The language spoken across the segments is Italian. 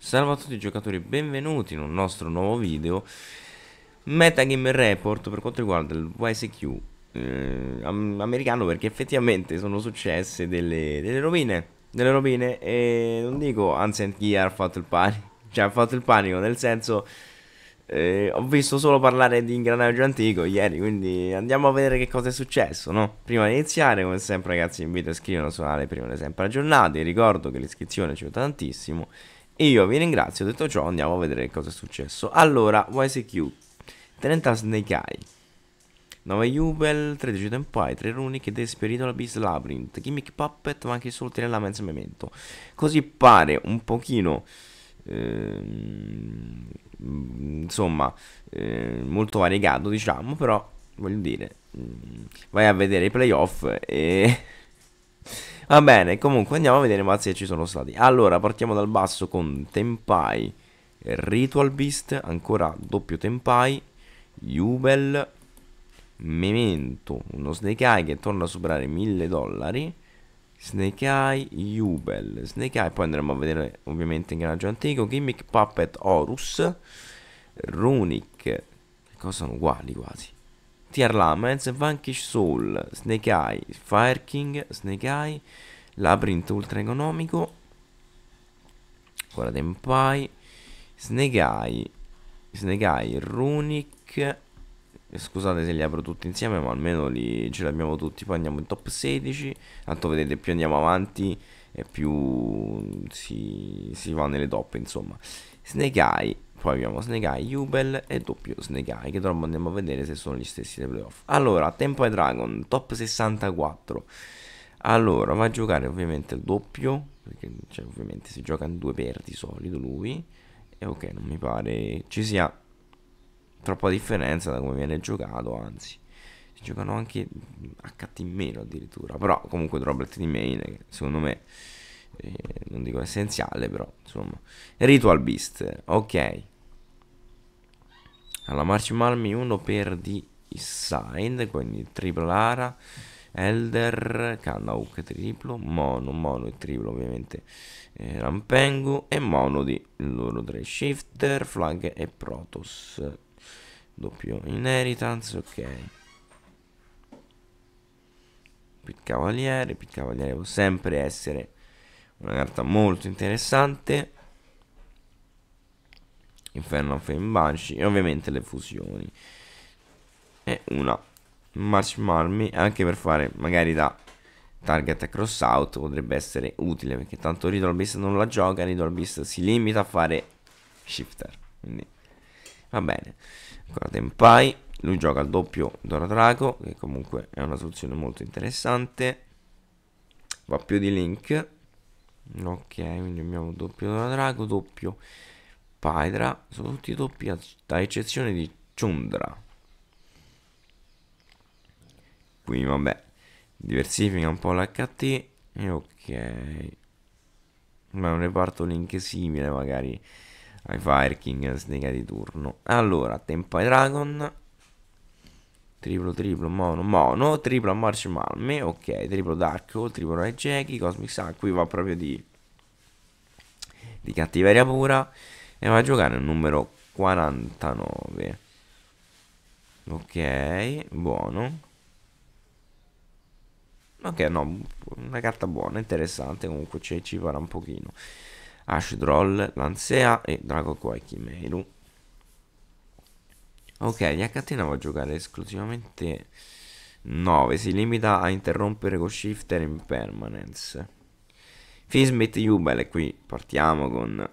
Salve a tutti i giocatori, benvenuti in un nostro nuovo video Metagame Report per quanto riguarda il YSQ eh, americano perché effettivamente sono successe delle, delle rovine Delle rovine e non dico Ancient Gear ha fatto il panico Cioè ha fatto il panico nel senso eh, ho visto solo parlare di ingranaggio antico ieri, quindi andiamo a vedere che cosa è successo, no? Prima di iniziare, come sempre ragazzi, vi invito a iscrivervi al canale prima di sempre aggiornati, ricordo che l'iscrizione ci aiuta tantissimo. Io vi ringrazio, detto ciò andiamo a vedere cosa è successo. Allora, YCQ, 30 Snake Eye, 9 Jubel, 13 Tempai, 3 Runic, Despirito Beast Labyrinth, Gimmick Puppet, ma anche solo 3 Lamens Memento. Così pare un pochino... Ehm, insomma eh, molto variegato diciamo però voglio dire mm, vai a vedere i playoff e va bene comunque andiamo a vedere mazzi che ci sono stati. Allora partiamo dal basso con Tempai Ritual Beast ancora doppio Tempai Jubel Memento uno Snake Eye che torna a superare 1000 dollari Snake Eye, Jubel, Snake Eye, poi andremo a vedere ovviamente ingranaggio antico, Gimmick, Puppet, Horus, Runic, cosa sono uguali quasi, Tier Lamens, Vanquish Soul, Snake Eye, Fire King, Snake Eye, Labyrinth ultra economico, ancora Tempai, Snake Eye, Snake Eye, Runic, Scusate se li apro tutti insieme, ma almeno li, ce li abbiamo tutti. Poi andiamo in top 16. Tanto vedete, più andiamo avanti e più si, si va nelle top, insomma. Snake Eye, poi abbiamo Snake Eye, Jubel e doppio Snake Eye, che dopo andiamo a vedere se sono gli stessi dei playoff. Allora, Tempo e Dragon, top 64. Allora, va a giocare ovviamente il doppio, perché cioè, ovviamente si gioca in due per di solito lui. E ok, non mi pare ci sia troppa differenza da come viene giocato, anzi si giocano anche HT in meno addirittura, però comunque droplet di main secondo me eh, non dico essenziale, però insomma Ritual Beast, ok. Alla March Malmi 1 per di Sign, quindi triplo Ara, Elder, Kanauk triplo, Mono, Mono e triplo ovviamente eh, Rampengu e Mono di loro tre. Shifter, Flag e Protoss doppio inheritance ok. Pit Cavaliere Pit Cavaliere può sempre essere una carta molto interessante Inferno Flame Banshee e ovviamente le fusioni. E una March Marmy anche per fare magari da target cross out potrebbe essere utile perché tanto Riddle Beast non la gioca Riddle Beast si limita a fare shifter quindi va bene. Ancora Tempai lui gioca al doppio Dora Drago che comunque è una soluzione molto interessante. Va più di Link. Ok quindi abbiamo doppio Dora Drago doppio Pydra sono tutti doppi a eccezione di Chundra qui vabbè diversifica un po' l'HT e ok. Ma un reparto link simile magari ai Fire King snega di turno. Allora Tempo ai Dragon. Triplo triplo mono mono triplo a March ok triplo Dark Hole triplo Rai Jackie Cosmic Sun qui va proprio di di cattiveria pura e va a giocare il numero 49 ok buono. Ok no una carta buona interessante. Comunque ci, ci farà un pochino. Ashdroll, Lancea e Drago Koikimeru. Ok, gli Akatina va a giocare esclusivamente 9, si limita a interrompere con Shifter in Permanence. Fismit Jubel, e qui partiamo con...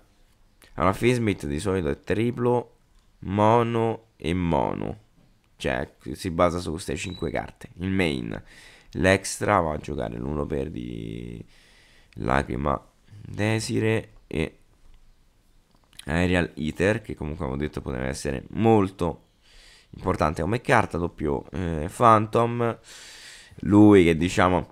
Allora, Fismit di solito è triplo, mono e mono. Cioè, si basa su queste 5 carte. Il main. L'extra va a giocare l'1 per di Lacrima Desire e Aerial Eater che comunque avevo detto poteva essere molto importante come carta doppio eh, Phantom lui che diciamo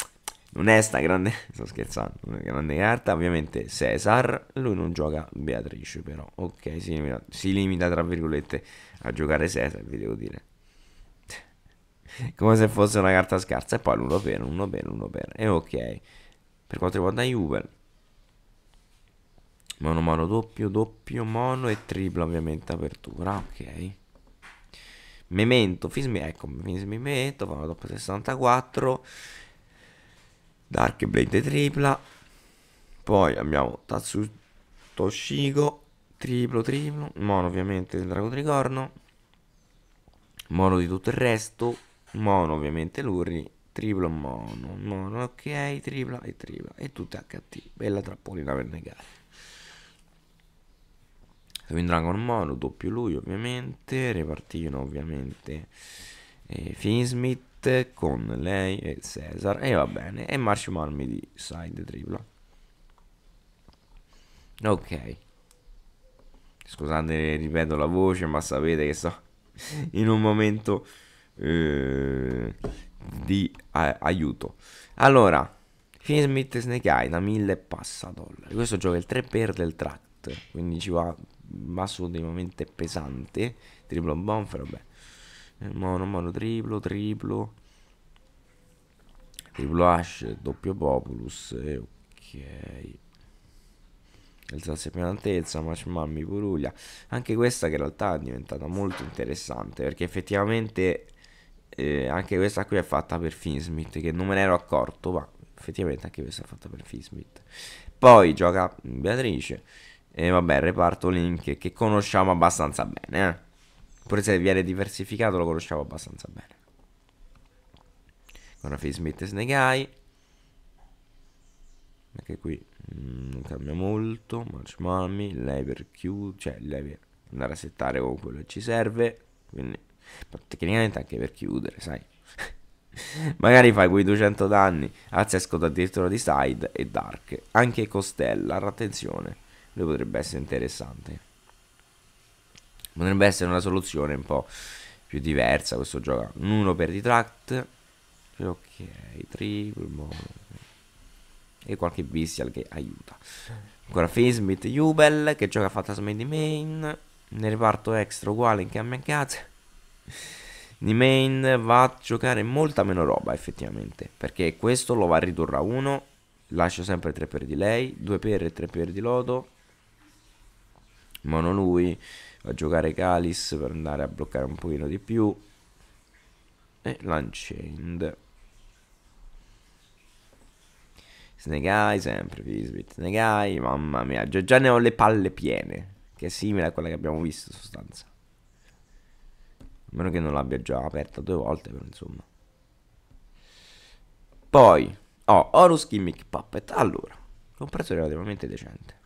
non è sta grande sto scherzando una grande carta. Ovviamente Cesar lui non gioca Beatrice però. Ok si limita, si limita tra virgolette a giocare Cesar vi devo dire. Come se fosse una carta scarsa. E poi l'uno per uno per uno per. E ok. Per quanto riguarda Juvel Mono, mono, doppio, doppio, mono e tripla ovviamente apertura, ok. Memento, Fismi, ecco, Fismi Memento, fa doppio 64. Dark Blade tripla. Poi abbiamo Tatsu Toshigo, triplo, triplo. Mono ovviamente del drago tricorno. Mono di tutto il resto. Mono ovviamente Lurri. Triplo mono. Mono ok, tripla e tripla. E tutte HT. Bella trappolina per negare. Twin Dragon Mono, doppio lui ovviamente. Repartino ovviamente. E Finsmith con lei e Cesar. E va bene. E Marshmallow di side tripla. Ok. Scusate, ripeto la voce, ma sapete che sto in un momento eh, di eh, aiuto. Allora, Finsmith Snake Eye da 1000 passa dollari. Questo gioca il 3 per del tract, quindi ci va assolutamente pesante. Triplo bonfire, vabbè. Eh, mono, mono, triplo, triplo. Triplo Ash, doppio Populus. E ok. Alzarsi a piena altezza, Match Mammi, Puruglia. Anche questa che in realtà è diventata molto interessante perché effettivamente eh, anche questa qui è fatta per Finsmith che non me ne ero accorto, ma effettivamente anche questa è fatta per Finsmith. Poi gioca Beatrice e vabbè, reparto Link che conosciamo abbastanza bene, eh. Pure se viene diversificato lo conosciamo abbastanza bene. Con Finsmith e Snake Eye. Anche qui Mm, non cambia molto. March Mummy, lei chiudere cioè lei andare a settare con quello che ci serve. Quindi tecnicamente anche per chiudere sai. Magari fai quei 200 danni Azesco addirittura di side e dark. Anche Costella attenzione lui potrebbe essere interessante potrebbe essere una soluzione un po' più diversa questo gioco un 1 per detract ok triple e qualche bestial che aiuta. Ancora Finsmith Jubel che gioca Fantasma di Main. Nel reparto extra uguale in cambia casa. Di Main va a giocare molta meno roba effettivamente. Perché questo lo va a ridurre a 1. Lascio sempre 3 per di lei. 2 per e 3 per di Lodo. Mono lui a giocare Calis per andare a bloccare un pochino di più. E L'Unchained. Eye, sempre Visbit. Eye, mamma mia, già, già ne ho le palle piene. Che è simile a quella che abbiamo visto in sostanza. A meno che non l'abbia già aperta due volte, però insomma. Poi, ho oh, Horus Gimmick Puppet. Allora, un prezzo relativamente decente.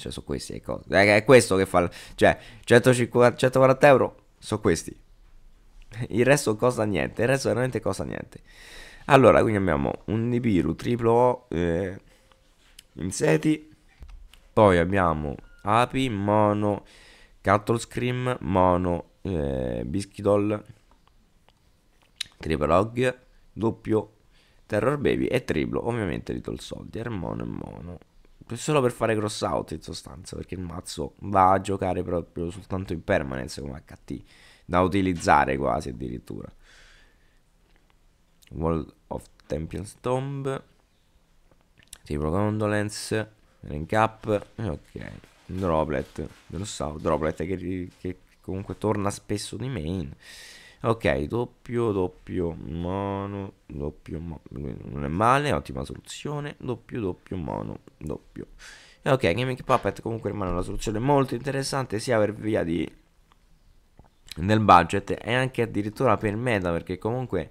Cioè, sono questi cose. Eh, è questo che fa. Cioè, 150, 140 euro sono questi. Il resto costa niente. Il resto veramente costa niente. Allora, quindi abbiamo un Nibiru triplo O eh, Inseti. Poi abbiamo Api, Mono, Cattle Scream, Mono, eh, Biscuitol, Triple Hog, doppio Terror Baby e triplo, ovviamente Little Soldier, Mono e Mono. Solo per fare cross out in sostanza, perché il mazzo va a giocare proprio soltanto in permanence come HT, da utilizzare quasi addirittura. World of Champion's Tomb. Tipo Condolence Rank Up. Ok. Droplet so Droplet che, che comunque torna spesso di main ok doppio doppio mono doppio mono non è male ottima soluzione doppio doppio mono doppio ok Gaming Puppet comunque rimane una soluzione molto interessante sia per via di del budget e anche addirittura per meta perché comunque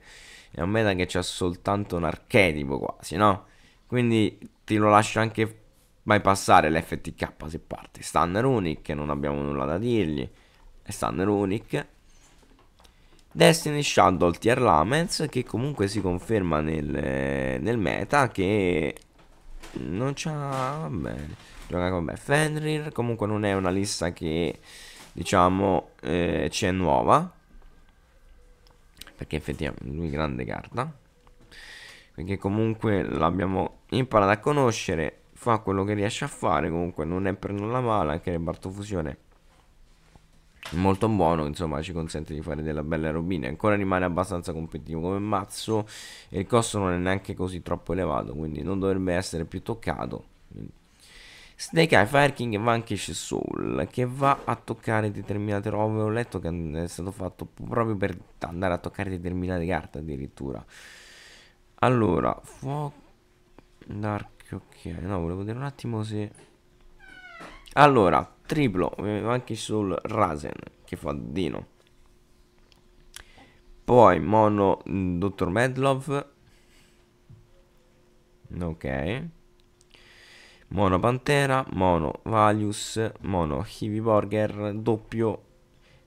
è un meta che c'ha soltanto un archetipo quasi, no? Quindi ti lo lascio anche bypassare l'FTK se parte. Stunner Unic, non abbiamo nulla da dirgli. Stunner Unic. Destiny Shadow Tier Lamens che comunque si conferma nel, nel meta che non c'ha... bene. Gioca con. Fenrir comunque non è una lista che diciamo eh, c'è nuova perché effettivamente lui grande carta perché comunque l'abbiamo imparato a conoscere fa quello che riesce a fare comunque non è per nulla male anche reparto fusione molto buono insomma ci consente di fare delle belle robine ancora rimane abbastanza competitivo come mazzo e il costo non è neanche così troppo elevato quindi non dovrebbe essere più toccato Snake Eye, Fire King e Vanquish Soul che va a toccare determinate robe. Ho letto che è stato fatto proprio per andare a toccare determinate carte addirittura. Allora, fuoco, dark, ok. No, volevo vedere un attimo se... Allora, triplo, Vanquish Soul Rasen che fa Dino. Poi mono Dottor Medlov. Ok. Mono Pantera, Mono Valius, Mono Heavy Burger, doppio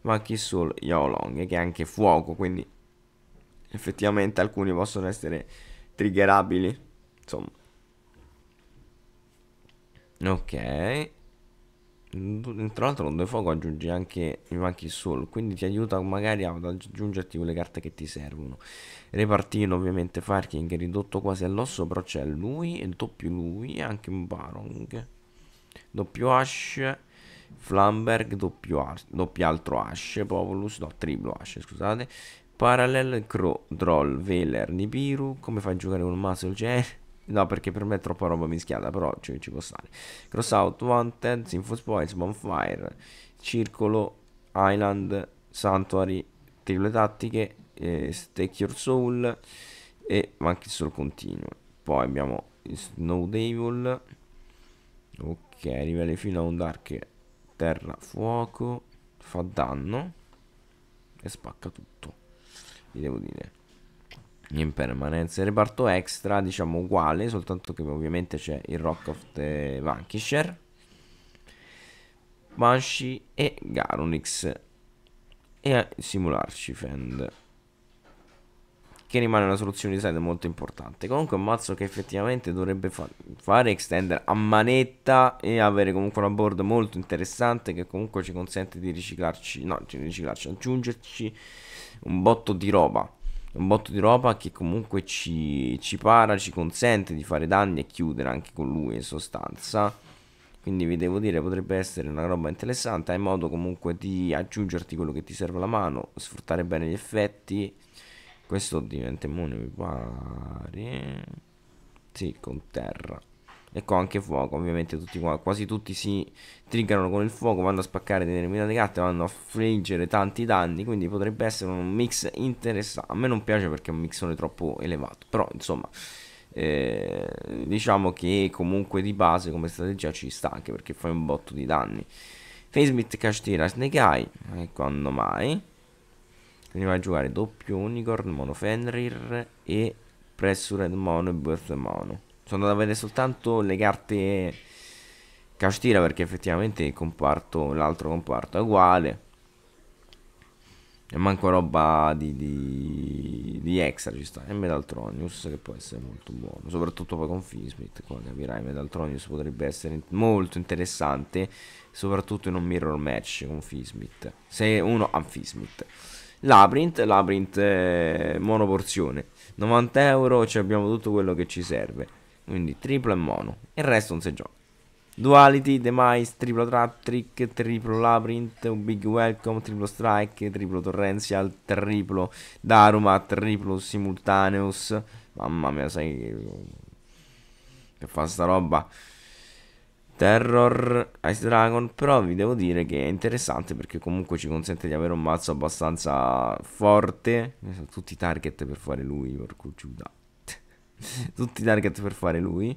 Monkey Soul Yolong, che è anche fuoco, quindi effettivamente alcuni possono essere triggerabili. Insomma. Ok. Tra l'altro con due fuoco aggiungi anche i Monkey Soul, quindi ti aiuta magari ad aggiungerti quelle carte che ti servono. Repartino ovviamente Fire King è ridotto quasi all'osso, però c'è lui, il doppio lui e anche un Barong. Doppio Ash, Flamberg, doppio, Ash, doppio altro Ash, Populus, no, triplo Ash, scusate. Parallel, Crow, Droll, Veler, Nibiru. Come fai a giocare con mazzo genere? No, perché per me è troppa roba mischiata, però ci, ci può stare. Crossout, Wanted, Sinfo Spoils, Bonfire, Circolo, Island, Sanctuary, Triple Tattiche, eh, Stake Your Soul e anche il Soul Continuo. Poi abbiamo Snow Devil, ok, livelli fino a un Dark Terra Fuoco, fa danno e spacca tutto, vi devo dire in permanenza. Il reparto extra, diciamo uguale, soltanto che ovviamente c'è il Rock of the Vanquisher, Banshee e Garunix e Simularcifend che rimane una soluzione di side molto importante. Comunque un mazzo che effettivamente dovrebbe fa fare extender a manetta e avere comunque una board molto interessante che comunque ci consente di riciclarci, no, di riciclarci, aggiungerci un botto di roba un botto di roba che comunque ci, ci para, ci consente di fare danni e chiudere anche con lui in sostanza. Quindi vi devo dire potrebbe essere una roba interessante, hai modo comunque di aggiungerti quello che ti serve alla mano, sfruttare bene gli effetti. Questo diventa immune mi pare. Sì, con terra. Ecco anche fuoco, ovviamente tutti qua, quasi tutti si triggerano con il fuoco, vanno a spaccare determinate carte, vanno a friggere tanti danni, quindi potrebbe essere un mix interessante. A me non piace perché è un mixone troppo elevato, però insomma, eh, diciamo che comunque di base come strategia ci sta, anche perché fai un botto di danni. Facemit Castira Snake Eye, e quando mai? Vai a giocare doppio Unicorn, Mono Fenrir e Pressured Mono e Birth Mono. Sono da vedere soltanto le carte Castira perché effettivamente il comparto, l'altro comparto è uguale. E manco roba di, di, di extra ci sta. E Medaltronius che può essere molto buono. Soprattutto poi con Fismith. Qua capirai. Medaltronius potrebbe essere molto interessante. Soprattutto in un mirror match con Fismith. Se uno ha Fismith. Labyrinth, Labyrinth eh, monoporzione. 90 euro ci abbiamo tutto quello che ci serve. Quindi triplo e mono. Il resto non si gioca. Duality, Demise, triplo trap trick, triplo labyrinth, un big welcome, triplo strike, triplo torrential, triplo daruma, triplo simultaneous. Mamma mia, sai che fa sta roba. Terror, Ice Dragon, però vi devo dire che è interessante perché comunque ci consente di avere un mazzo abbastanza forte. Tutti i target per fare lui, porco giuda. tutti i target per fare lui.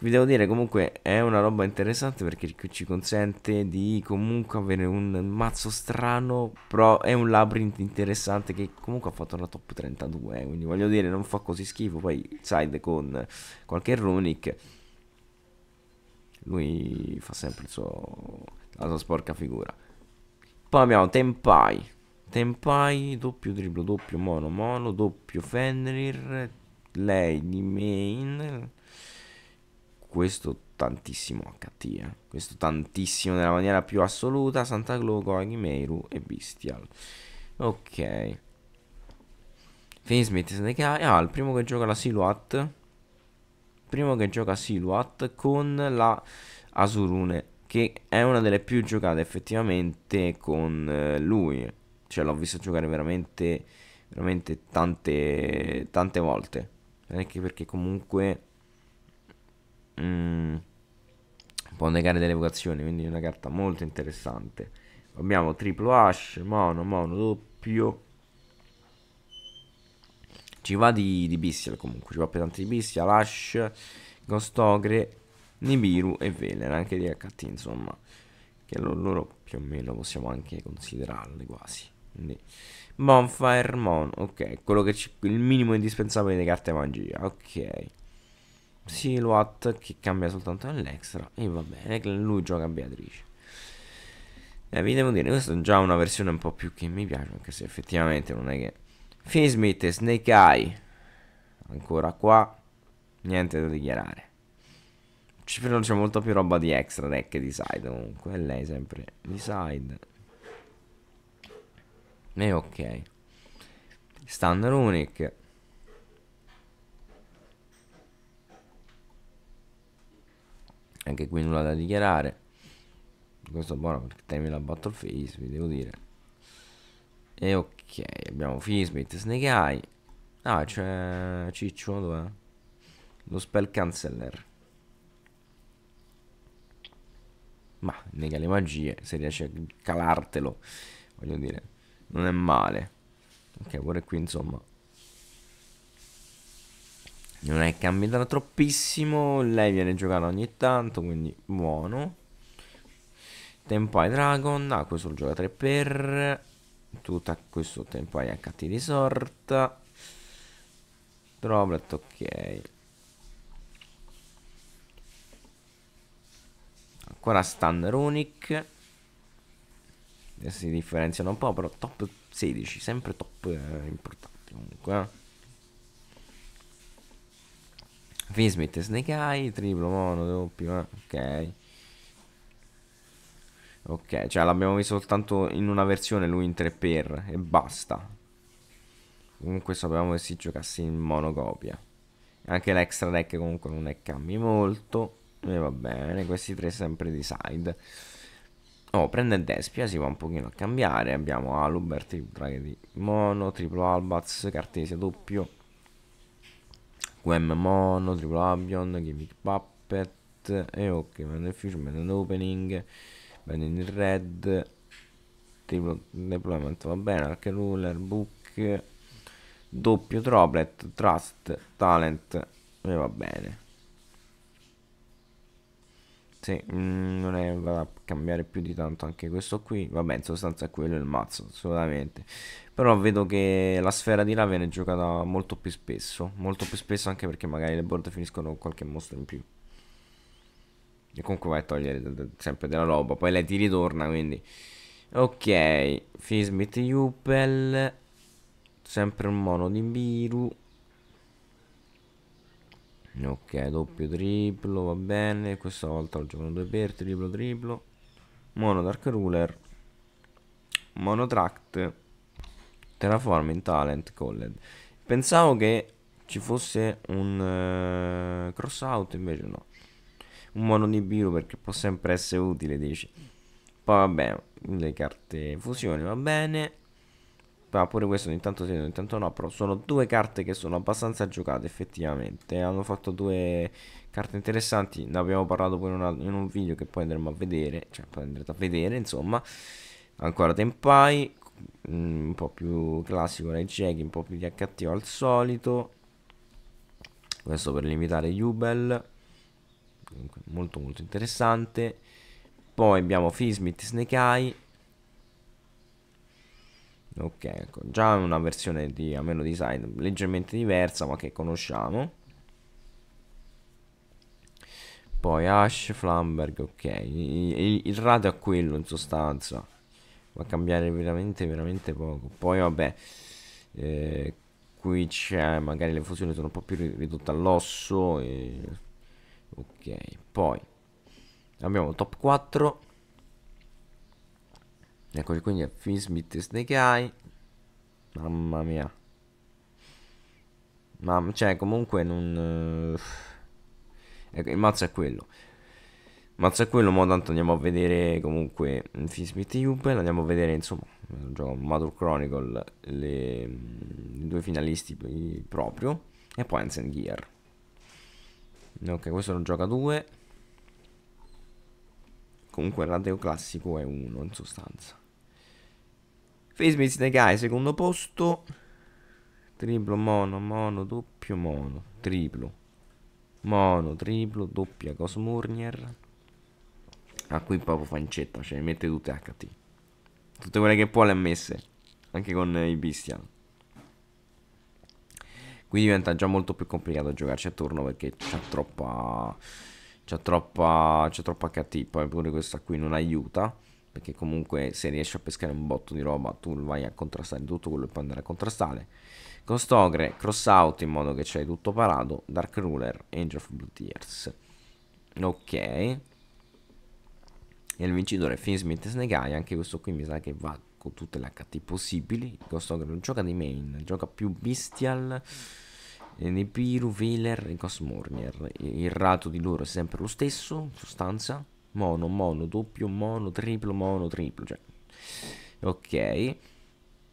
Vi devo dire comunque è una roba interessante perché ci consente di comunque avere un mazzo strano, però è un labyrinth interessante che comunque ha fatto una top 32, eh, quindi voglio dire non fa così schifo, poi side con qualche runic lui fa sempre suo, la sua sporca figura. Poi abbiamo Tempai, Tempai, doppio, triplo, doppio, mono, mono, doppio Fenrir, lei di main questo tantissimo HT eh. questo tantissimo nella maniera più assoluta Santa Claus, Going Meru e Bestial. Ok. Snake Eye ah il primo che gioca la Silhouette primo che gioca Silhouette con la Asurune che è una delle più giocate effettivamente con eh, lui. Cioè l'ho visto giocare veramente veramente tante tante volte anche perché comunque mm, può negare delle vocazioni, quindi è una carta molto interessante. Abbiamo triplo hash, mono, mono, doppio. Ci va di, di Bestial comunque, ci va pesante di Bestial, Ash, Ghost Nibiru e Veler, anche di HT insomma. Che loro, più o meno possiamo anche considerarli quasi. Quindi Bonfire Mon, ok, quello che il minimo indispensabile di carte magia, ok. Silhouette che cambia soltanto nell'extra e va bene, lui gioca Beatrice. Eh, vi devo dire, questa è già una versione un po' più che mi piace, anche se effettivamente non è che... Finsmith e Snake Eye, ancora qua, niente da dichiarare. Ci c'è molto più roba di extra deck di side comunque, e lei sempre di side. E ok. Standard Unic. Anche qui nulla da dichiarare. Questo è buono perché termina la battle phase, vi devo dire. E ok, abbiamo Fismit, Snake Eye. Ah, c'è Ciccio, dov'è? Lo spell canceller. Ma nega le magie, se riesci a calartelo, voglio dire non è male. Ok pure qui insomma. Non è cambiata troppissimo. Lei viene giocata ogni tanto quindi buono. Tempai Dragon. Ah questo lo gioca 3 per. Tutto questo Tempai HT di sorta Droplet ok. Ancora Standard Unic si differenziano un po', però top 16, sempre top eh, importanti comunque. Eh. Fismith e Snake Eye, triplo, mono, doppio, eh. ok. Ok, cioè l'abbiamo visto soltanto in una versione lui in 3 per e basta. Comunque sapevamo che si giocasse in monocopia. Anche l'extra deck comunque non è cambi molto. E va bene, questi tre sempre di side. Oh, prende Despia, si va un pochino a cambiare. Abbiamo Alubert, di mono, triplo Albaz, Cartesia doppio. Quem mono, triplo Abion, Gimmick Puppet. E ok, Band Fusion, Opening. Band in Red. Triplo Deployment va bene, anche Ruler, Book. Doppio Droplet, Trust, Talent. E va bene. Sì, mm, non è va a cambiare più di tanto anche questo qui. Vabbè, in sostanza è quello il mazzo, assolutamente. Però vedo che la sfera di là viene giocata molto più spesso. Molto più spesso anche perché magari le board finiscono con qualche mostro in più. E comunque vai a togliere sempre della roba. Poi lei ti ritorna, quindi... Ok, Fismith Yupel. Sempre un mono di Biru. Ok, doppio, triplo, va bene. Questa volta ho giocato due per, triplo, triplo. Mono Dark Ruler. Mono Tract. Terraforming Talent Colled. Pensavo che ci fosse un uh, cross out, invece no. Un mono di Biru perché può sempre essere utile, dici. Poi vabbè, le carte fusione, va bene. Ma pure questo ogni tanto sì, ogni tanto no. Però sono due carte che sono abbastanza giocate effettivamente. Hanno fatto due carte interessanti. Ne abbiamo parlato poi in, una, in un video che poi andremo a vedere. Cioè poi andrete a vedere insomma. Ancora Tempai. Mm, un po' più classico dai Jackie, un po' più di HT al solito. Questo per limitare Jubel. molto molto interessante. Poi abbiamo Fismith Snake Eye ok ecco già una versione di almeno design leggermente diversa ma che conosciamo. Poi Ash Flamberg ok. Il, il radio è quello in sostanza. Va a cambiare veramente veramente poco. Poi vabbè eh, qui c'è magari le fusioni sono un po' più ridotte all'osso e... ok. Poi abbiamo top 4 Eccoci quindi a Fismith Snake Eye. Mamma mia. Ma cioè comunque non... Eh, ecco, il mazzo è quello. Il mazzo è quello, ma tanto andiamo a vedere comunque Fismith Jubel, andiamo a vedere insomma, gioco Mother Chronicle, le, i due finalisti proprio, e poi Ansen Gear. Ok, questo lo gioca 2. comunque il rateo classico è 1 in sostanza. Face Negai secondo posto. Triplo, mono, mono, doppio, mono, triplo. Mono, triplo, doppia Cosmurnier. Ah, qui proprio fancetta, cioè mette tutte HT. Tutte quelle che può le ha messe. Anche con i Bestial. Qui diventa già molto più complicato giocarci a turno perché c'ha troppa... C'ha troppa... C'è troppa HT. Poi pure questa qui non aiuta. Perché comunque se riesci a pescare un botto di roba tu vai a contrastare tutto quello che puoi andare a contrastare. Ghost Ogre, Cross Out in modo che c'hai tutto parato. Dark Ruler, Angel of Blue Tears. Ok. E il vincitore è Finsmith Eye. Anche questo qui mi sa che va con tutte le HT possibili. Ghost Ogre non gioca di main, gioca più Bestial. Nibiru, Veler e Cosmornier. Il rato di loro è sempre lo stesso, in sostanza. Mono, mono, doppio, mono, triplo, mono, triplo. Cioè. Ok.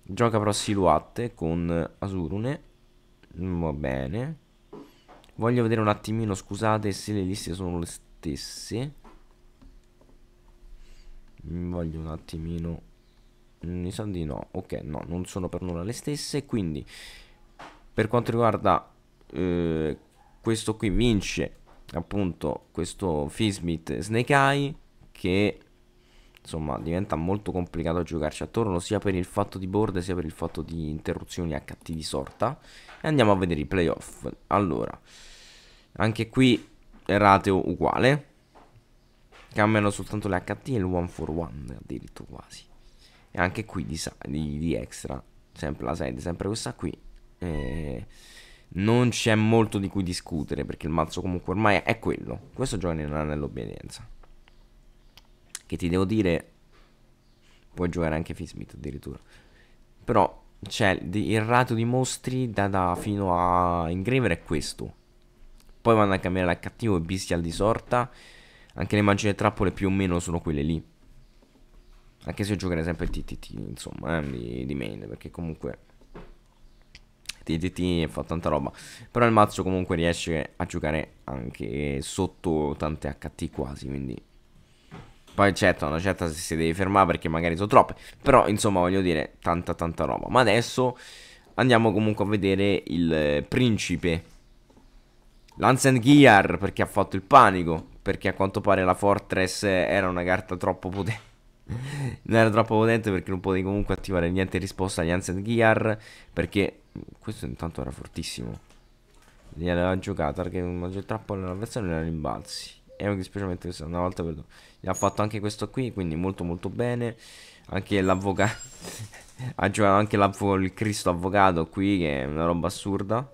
Gioca però Silhouette con Asurune. Va bene. Voglio vedere un attimino, scusate se le liste sono le stesse. Voglio un attimino... Mi sa di no. Ok, no, non sono per nulla le stesse. Quindi, per quanto riguarda eh, questo qui, vince appunto questo Fismith Snake Eye che insomma diventa molto complicato giocarci attorno sia per il fatto di board sia per il fatto di interruzioni HT di sorta. E andiamo a vedere i playoff. Allora anche qui rateo uguale. Cambiano soltanto le HT e il 1 for 1 addirittura quasi. E anche qui di, di, di extra. Sempre la side sempre questa qui. E non c'è molto di cui discutere perché il mazzo comunque ormai è quello questo gioca nell'obbedienza che ti devo dire, puoi giocare anche Fismith addirittura. Però c'è il ratio di mostri da, da fino a Engraver è questo. Poi vanno a cambiare l'H e Bestial di sorta. Anche le magie trappole più o meno sono quelle lì. Anche se io giocherei sempre TTT, insomma, eh, di, di main, perché comunque TTT fa tanta roba. Però il mazzo comunque riesce a giocare anche sotto tante HT quasi, quindi poi certo, una certa si deve fermare perché magari sono troppe. Però insomma voglio dire, tanta tanta roba. Ma adesso andiamo comunque a vedere il eh, principe. Lance Gear perché ha fatto il panico. Perché a quanto pare la Fortress era una carta troppo potente. non era troppo potente perché non potevi comunque attivare niente in risposta agli Ancient Gear. Perché questo intanto era fortissimo. Gli aveva giocato perché un maggior trappola nell'avversario erano rimbalzi. E specialmente questa una volta per gli ha fatto anche questo qui quindi molto molto bene. Anche l'avvocato ha giocato anche il Cristo avvocato qui che è una roba assurda.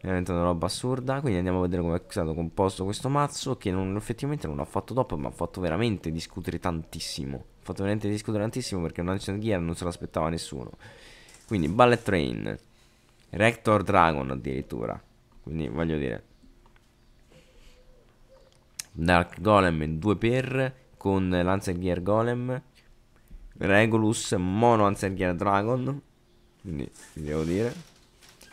Veramente una roba assurda. Quindi andiamo a vedere come è stato composto questo mazzo che non, effettivamente non ha fatto dopo ma ha fatto veramente discutere tantissimo. Ha fatto veramente discutere tantissimo perché un Ancient Gear non se l'aspettava nessuno. Quindi Ballet Train Rector Dragon addirittura. Quindi voglio dire Dark Golem 2 per con Lancer Gear Golem Regulus Mono Lancer Gear Dragon quindi devo dire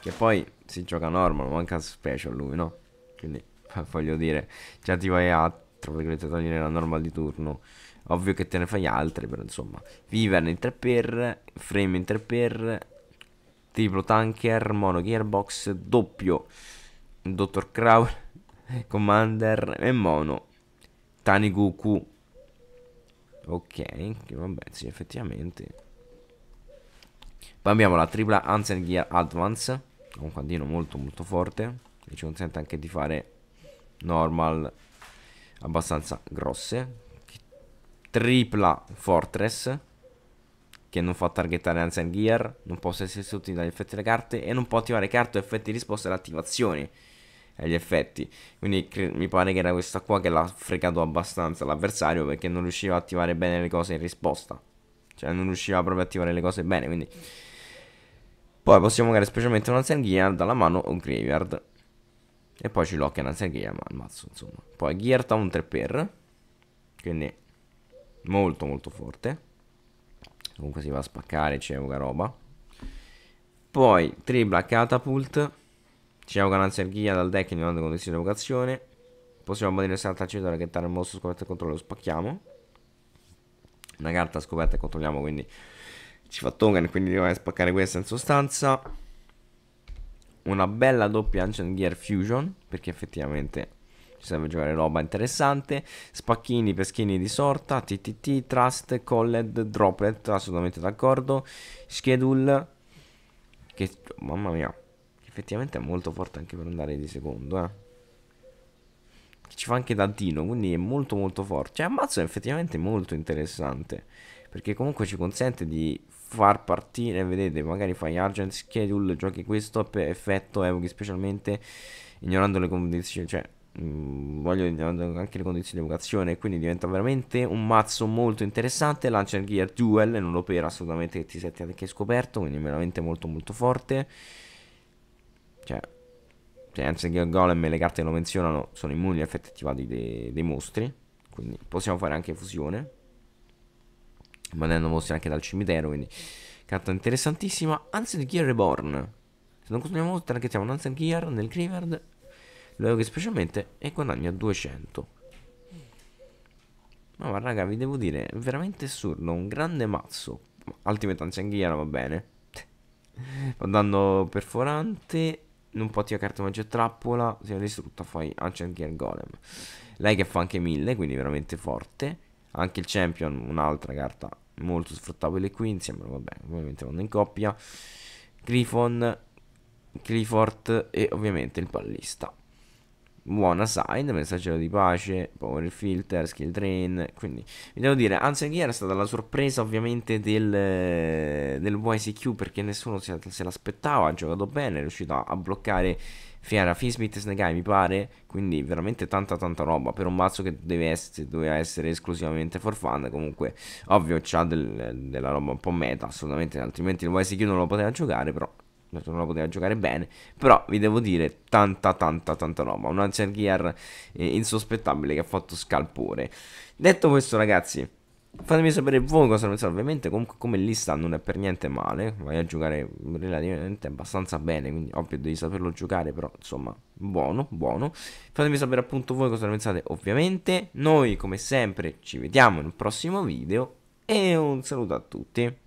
che poi si gioca normal manca special lui no? Quindi voglio dire già ti vai a togliere la normal di turno. Ovvio che te ne fai altre però insomma Viver in 3 per Frame in 3 per triplo tanker mono gearbox doppio Dottor Crow Commander e Mono Taniguku. Ok, vabbè, sì, effettivamente. Poi abbiamo la tripla Hansen Gear Advance Un quadrino molto molto forte Che ci consente anche di fare Normal Abbastanza grosse. Tripla Fortress Che non fa targettare Hansen Gear Non può essere sostituito dagli effetti delle carte E non può attivare carte o effetti risposta alle attivazioni agli effetti. Quindi mi pare che era questa qua che l'ha fregato abbastanza l'avversario perché non riusciva a attivare bene le cose in risposta. Cioè non riusciva proprio a attivare le cose bene, quindi... Poi possiamo giocare specialmente una Gear dalla mano o un Graveyard. E poi ci locca una Gear, ma al mazzo insomma. Poi Gear un 3 per Quindi molto molto forte. Comunque si va a spaccare, c'è poca roba. Poi tripla catapult ci una Serghia dal deck in una condizione di evocazione. Possiamo banire salta accedere che tale il mostro scoperto il controllo lo spacchiamo. una carta scoperta e controlliamo, quindi ci fa token, quindi dobbiamo spaccare questa in sostanza. Una bella doppia Ancient Gear Fusion, perché effettivamente ci serve giocare roba interessante. Spacchini, peschini di sorta, TTT, Trust, Colled, Droplet, assolutamente d'accordo. Schedule, che mamma mia, effettivamente è molto forte anche per andare di secondo, eh ci fa anche tantino, quindi è molto molto forte. Cioè, ammazzo è effettivamente molto interessante, perché comunque ci consente di far partire, vedete, magari fai Argent Schedule, giochi questo effetto, evochi specialmente, ignorando le condizioni, cioè, voglio ignorando anche le condizioni di evocazione, quindi diventa veramente un mazzo molto interessante, lancia il Gear Duel, non lo per assolutamente che ti senti anche scoperto, quindi veramente molto molto forte. Cioè, anzi che Golem e le carte che lo menzionano sono immuni agli effetti attivati dei, dei mostri. Quindi possiamo fare anche fusione. Manendo mostri anche dal cimitero. Quindi carta interessantissima. Ancient Gear Reborn. Se non consumiamo mostri, anche siamo un Ancient Gear nel graveyard. Lo evochi specialmente e guadagna 200. No, ma raga, vi devo dire, è veramente assurdo. Un grande mazzo. Ultimate Gear va bene. Fa danno perforante non può attivare carta magia trappola, se è distrutta fai Ancient Gear Golem. Lei che fa anche 1000, quindi veramente forte. Anche il Champion, un'altra carta molto sfruttabile qui, insieme, vabbè, ovviamente vanno in coppia. Griffon, Clifford e ovviamente il pallista buona side, messaggero di pace, power filter, skill drain, quindi vi devo dire, Ansel Gear è stata la sorpresa ovviamente del, del YCQ perché nessuno se, se l'aspettava, ha giocato bene, è riuscito a bloccare Fiera, Fismith e Snake mi pare, quindi veramente tanta tanta roba per un mazzo che essere, doveva essere esclusivamente for fun, comunque ovvio c'ha del, della roba un po' meta, assolutamente, altrimenti il YCQ non lo poteva giocare, però non la poteva giocare bene, però vi devo dire tanta tanta tanta roba, un Ancient Gear eh, insospettabile che ha fatto scalpore. Detto questo ragazzi, fatemi sapere voi cosa pensate, ovviamente comunque come lista non è per niente male, vai a giocare relativamente abbastanza bene, quindi ovvio devi saperlo giocare, però insomma buono, buono. Fatemi sapere appunto voi cosa ne pensate, ovviamente. Noi come sempre ci vediamo in un prossimo video e un saluto a tutti.